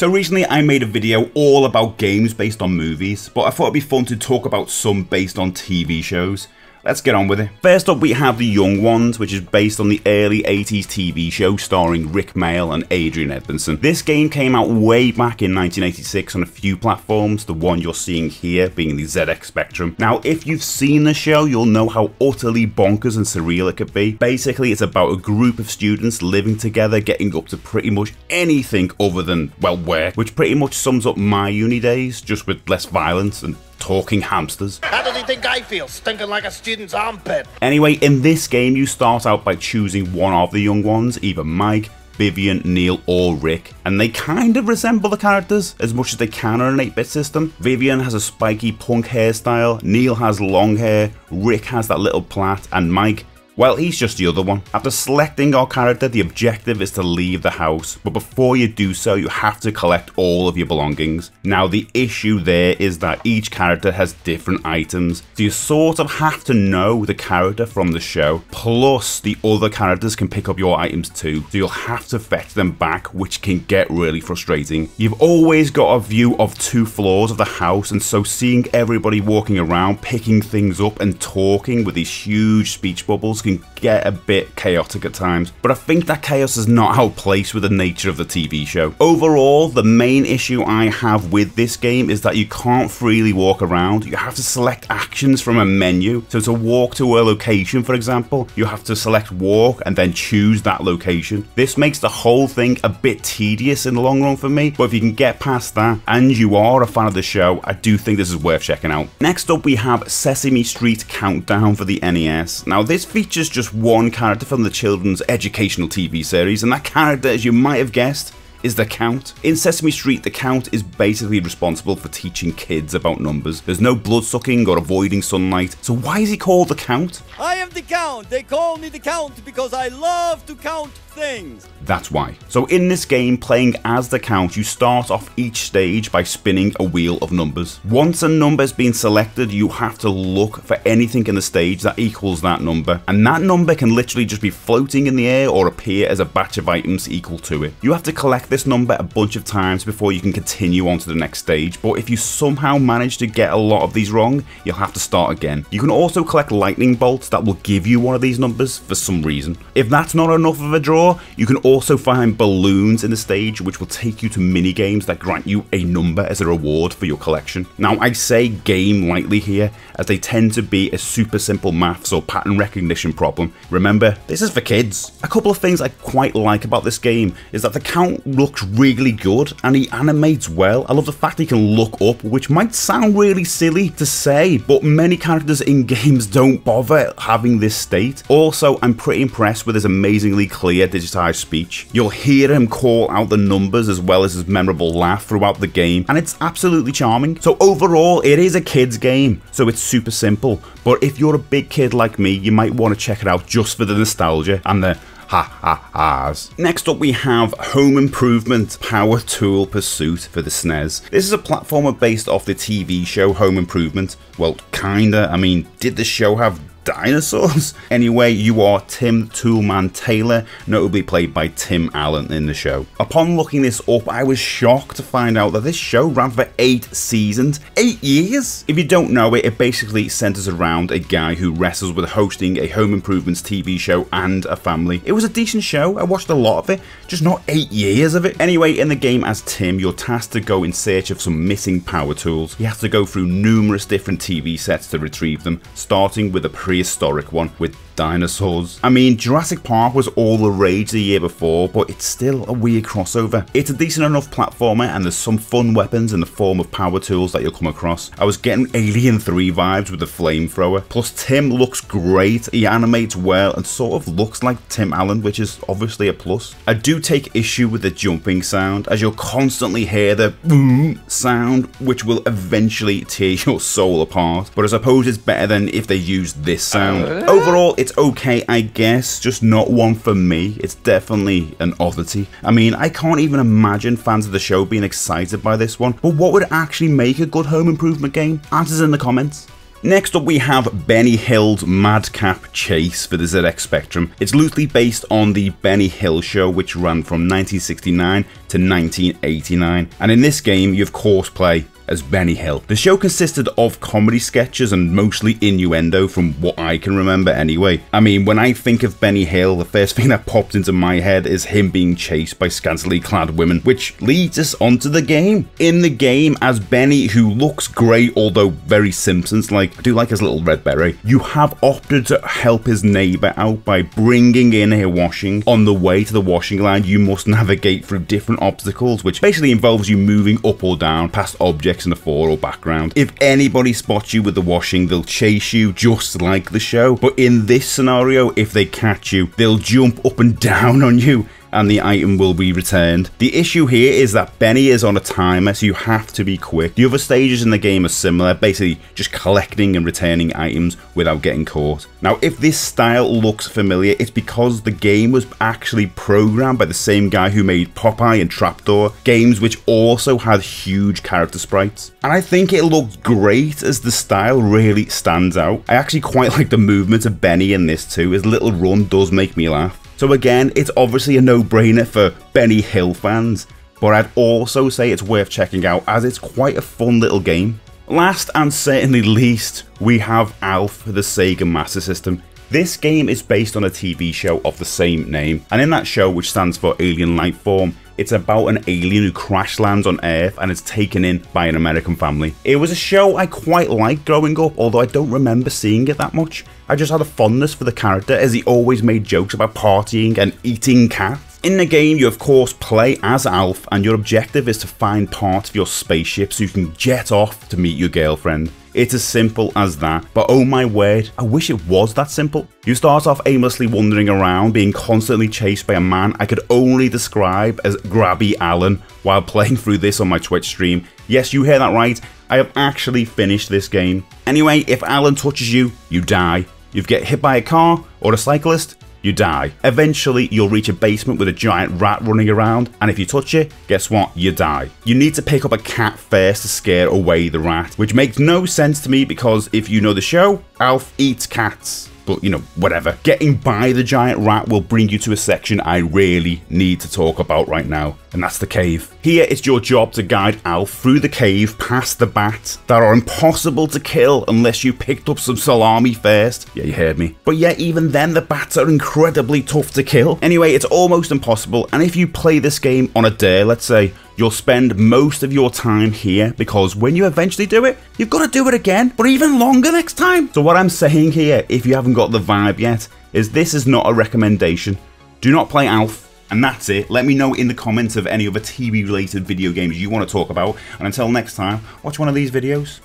So recently I made a video all about games based on movies, but I thought it'd be fun to talk about some based on TV shows. Let's get on with it. First up, we have The Young Ones, which is based on the early 80s TV show starring Rick Mayall and Adrian Edmondson. This game came out way back in 1986 on a few platforms, the one you're seeing here being the ZX Spectrum. Now, if you've seen the show, you'll know how utterly bonkers and surreal it could be. Basically, it's about a group of students living together, getting up to pretty much anything other than, well, work, which pretty much sums up my uni days, just with less violence and talking hamsters. How does he think I feel? Stinking like a student's armpit. Anyway, in this game, you start out by choosing one of the young ones, either Mike, Vyvyan, Neil, or Rick, and they kind of resemble the characters as much as they can on an 8 bit system. Vyvyan has a spiky punk hairstyle, Neil has long hair, Rick has that little plait, and Mike well, he's just the other one. After selecting our character, the objective is to leave the house, but before you do so, you have to collect all of your belongings. Now, the issue there is that each character has different items, so you sort of have to know the character from the show, plus the other characters can pick up your items too, so you'll have to fetch them back, which can get really frustrating. You've always got a view of two floors of the house, and so seeing everybody walking around, picking things up and talking with these huge speech bubbles can get a bit chaotic at times, but I think that chaos is not out of place with the nature of the TV show. Overall, the main issue I have with this game is that you can't freely walk around, you have to select actions from a menu. So to walk to a location, for example, you have to select walk and then choose that location. This makes the whole thing a bit tedious in the long run for me, but if you can get past that and you are a fan of the show, I do think this is worth checking out. Next up, we have Sesame Street Countdown for the NES. Now, this features features just one character from the children's educational TV series, and that character, as you might have guessed, is the Count. In Sesame Street, the Count is basically responsible for teaching kids about numbers. There's no blood sucking or avoiding sunlight, so why is he called the Count? I am the Count. They call me the Count because I love to count things. That's why. So in this game, playing as the Count, you start off each stage by spinning a wheel of numbers. Once a number has been selected, you have to look for anything in the stage that equals that number, and that number can literally just be floating in the air or appear as a batch of items equal to it. You have to collect this number a bunch of times before you can continue on to the next stage, but if you somehow manage to get a lot of these wrong, you'll have to start again. You can also collect lightning bolts that will give you one of these numbers for some reason. If that's not enough of a draw, you can also find balloons in the stage which will take you to mini games that grant you a number as a reward for your collection. Now I say game lightly here as they tend to be a super simple maths or pattern recognition problem. Remember, this is for kids. A couple of things I quite like about this game is that the count looks really good and he animates well. I love the fact he can look up, which might sound really silly to say, but many characters in games don't bother having this state. Also, I'm pretty impressed with his amazingly clear digitized speech. You'll hear him call out the numbers as well as his memorable laugh throughout the game, and it's absolutely charming. So overall, it is a kid's game, so it's super simple. But if you're a big kid like me, you might want to check it out just for the nostalgia and the ha ha ha's. Next up we have Home Improvement Power Tool Pursuit for the SNES. This is a platformer based off the TV show Home Improvement. Well, kinda. I mean, did the show have dinosaurs? Anyway, you are Tim Toolman Taylor, notably played by Tim Allen in the show. Upon looking this up, I was shocked to find out that this show ran for 8 seasons. 8 years? If you don't know it, it basically centers around a guy who wrestles with hosting a home improvements TV show and a family. It was a decent show, I watched a lot of it, just not 8 years of it. Anyway, in the game as Tim, you're tasked to go in search of some missing power tools. You have to go through numerous different TV sets to retrieve them, starting with a pre prehistoric one with dinosaurs. I mean, Jurassic Park was all the rage the year before, but it's still a weird crossover. It's a decent enough platformer and there's some fun weapons in the form of power tools that you'll come across. I was getting Alien 3 vibes with the flamethrower. Plus Tim looks great, he animates well and sort of looks like Tim Allen, which is obviously a plus. I do take issue with the jumping sound as you'll constantly hear the boom sound which will eventually tear your soul apart, but I suppose it's better than if they used this sound. Uh, Overall, it's okay, I guess, just not one for me. It's definitely an oddity. I mean, I can't even imagine fans of the show being excited by this one, but what would actually make a good home improvement game? Answers in the comments. Next up we have Benny Hill's Madcap Chase for the ZX Spectrum. It's loosely based on the Benny Hill show which ran from 1969 to 1989 and in this game you of course play as Benny Hill. The show consisted of comedy sketches and mostly innuendo from what I can remember anyway. I mean, when I think of Benny Hill, the first thing that popped into my head is him being chased by scantily clad women, which leads us onto the game. In the game, as Benny, who looks great, although very Simpsons like, I do like his little red beret, you have opted to help his neighbour out by bringing in a washing. On the way to the washing line, you must navigate through different obstacles, which basically involves you moving up or down past objects objects in the fore or background. If anybody spots you with the washing, they'll chase you just like the show. But in this scenario, if they catch you, they'll jump up and down on you and the item will be returned. The issue here is that Benny is on a timer, so you have to be quick. The other stages in the game are similar, basically just collecting and returning items without getting caught. Now, if this style looks familiar, it's because the game was actually programmed by the same guy who made Popeye and Trapdoor, games which also had huge character sprites. And I think it looks great as the style really stands out. I actually quite like the movement of Benny in this too, his little run does make me laugh. So again, it's obviously a no-brainer for Benny Hill fans, but I'd also say it's worth checking out as it's quite a fun little game. Last and certainly least, we have Alf the Sega Master System. This game is based on a TV show of the same name, and in that show, which stands for Alien Lifeform, it's about an alien who crash lands on Earth and is taken in by an American family. It was a show I quite liked growing up, although I don't remember seeing it that much. I just had a fondness for the character as he always made jokes about partying and eating cats. In the game, you of course play as Alf, and your objective is to find parts of your spaceship so you can jet off to meet your girlfriend. It's as simple as that, but oh my word, I wish it was that simple. You start off aimlessly wandering around, being constantly chased by a man I could only describe as Grabby Allen while playing through this on my Twitch stream. Yes, you hear that right, I have actually finished this game. Anyway, if Alan touches you, you die. You get hit by a car or a cyclist, you die. Eventually, you'll reach a basement with a giant rat running around, and if you touch it, guess what? You die. You need to pick up a cat first to scare away the rat, which makes no sense to me because if you know the show, Alf eats cats but you know, whatever. Getting by the giant rat will bring you to a section I really need to talk about right now, and that's the cave. Here it's your job to guide Alf through the cave past the bats that are impossible to kill unless you picked up some salami first. Yeah, you heard me. But yet even then the bats are incredibly tough to kill. Anyway, it's almost impossible, and if you play this game on a day, let's say, You'll spend most of your time here because when you eventually do it, you've got to do it again, but even longer next time. So what I'm saying here, if you haven't got the vibe yet, is this is not a recommendation. Do not play Alf. And that's it. Let me know in the comments of any other TV related video games you want to talk about. And until next time, watch one of these videos.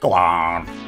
Go on.